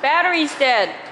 Battery's dead.